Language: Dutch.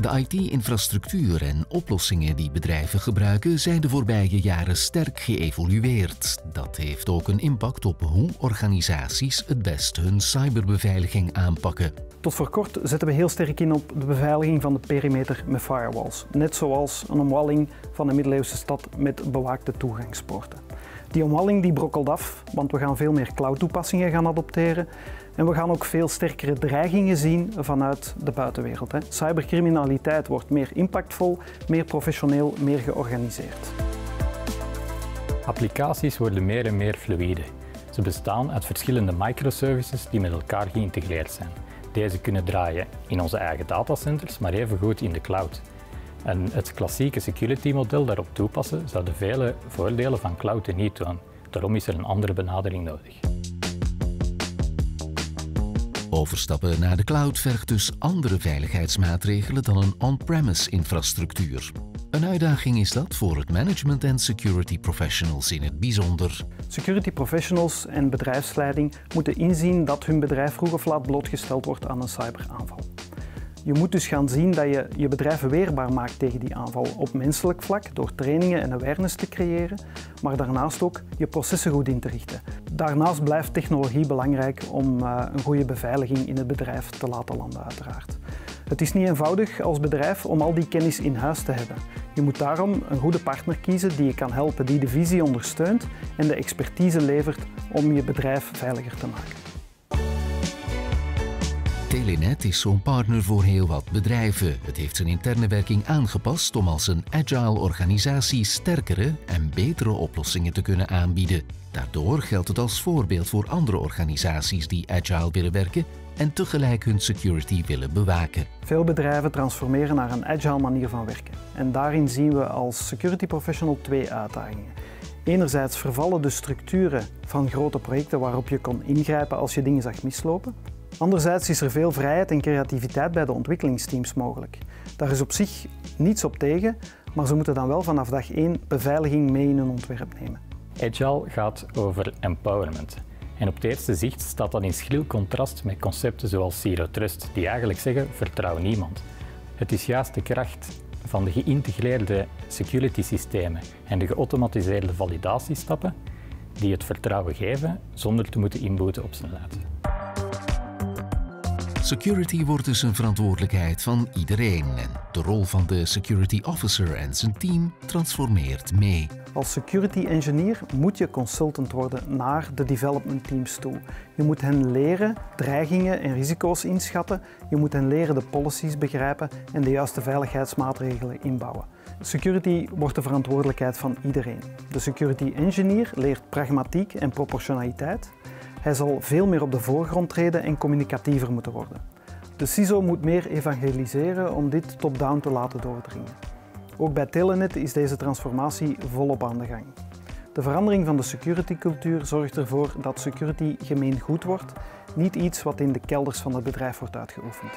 De IT-infrastructuur en oplossingen die bedrijven gebruiken zijn de voorbije jaren sterk geëvolueerd. Dat heeft ook een impact op hoe organisaties het best hun cyberbeveiliging aanpakken. Tot voor kort zetten we heel sterk in op de beveiliging van de perimeter met firewalls. Net zoals een omwalling van een middeleeuwse stad met bewaakte toegangspoorten. Die omwalling die brokkelt af, want we gaan veel meer cloud-toepassingen gaan adopteren. En we gaan ook veel sterkere dreigingen zien vanuit de buitenwereld. Cybercriminaliteit wordt meer impactvol, meer professioneel, meer georganiseerd. Applicaties worden meer en meer fluide. Ze bestaan uit verschillende microservices die met elkaar geïntegreerd zijn. Deze kunnen draaien in onze eigen datacenters, maar evengoed in de cloud. En het klassieke security model daarop toepassen zou de vele voordelen van cloud niet doen. Daarom is er een andere benadering nodig. Overstappen naar de cloud vergt dus andere veiligheidsmaatregelen dan een on-premise infrastructuur. Een uitdaging is dat voor het management en security professionals in het bijzonder. Security professionals en bedrijfsleiding moeten inzien dat hun bedrijf vroeg of laat blootgesteld wordt aan een cyberaanval. Je moet dus gaan zien dat je je bedrijf weerbaar maakt tegen die aanval op menselijk vlak door trainingen en awareness te creëren, maar daarnaast ook je processen goed in te richten. Daarnaast blijft technologie belangrijk om eh, een goede beveiliging in het bedrijf te laten landen uiteraard. Het is niet eenvoudig als bedrijf om al die kennis in huis te hebben. Je moet daarom een goede partner kiezen die je kan helpen, die de visie ondersteunt en de expertise levert om je bedrijf veiliger te maken. Telenet is zo'n partner voor heel wat bedrijven. Het heeft zijn interne werking aangepast om als een agile organisatie sterkere en betere oplossingen te kunnen aanbieden. Daardoor geldt het als voorbeeld voor andere organisaties die agile willen werken en tegelijk hun security willen bewaken. Veel bedrijven transformeren naar een agile manier van werken. En daarin zien we als security professional twee uitdagingen. Enerzijds vervallen de structuren van grote projecten waarop je kon ingrijpen als je dingen zag mislopen. Anderzijds is er veel vrijheid en creativiteit bij de ontwikkelingsteams mogelijk. Daar is op zich niets op tegen, maar ze moeten dan wel vanaf dag 1 beveiliging mee in hun ontwerp nemen. Agile gaat over empowerment. En op het eerste zicht staat dat in schril contrast met concepten zoals Zero Trust, die eigenlijk zeggen vertrouw niemand. Het is juist de kracht van de geïntegreerde security systemen en de geautomatiseerde validatiestappen die het vertrouwen geven zonder te moeten inboeten op snelheid. Security wordt dus een verantwoordelijkheid van iedereen en de rol van de security officer en zijn team transformeert mee. Als security engineer moet je consultant worden naar de development teams toe. Je moet hen leren dreigingen en risico's inschatten. Je moet hen leren de policies begrijpen en de juiste veiligheidsmaatregelen inbouwen. Security wordt de verantwoordelijkheid van iedereen. De security engineer leert pragmatiek en proportionaliteit. Hij zal veel meer op de voorgrond treden en communicatiever moeten worden. De CISO moet meer evangeliseren om dit top-down te laten doordringen. Ook bij Telenet is deze transformatie volop aan de gang. De verandering van de security-cultuur zorgt ervoor dat security gemeen goed wordt, niet iets wat in de kelders van het bedrijf wordt uitgeoefend.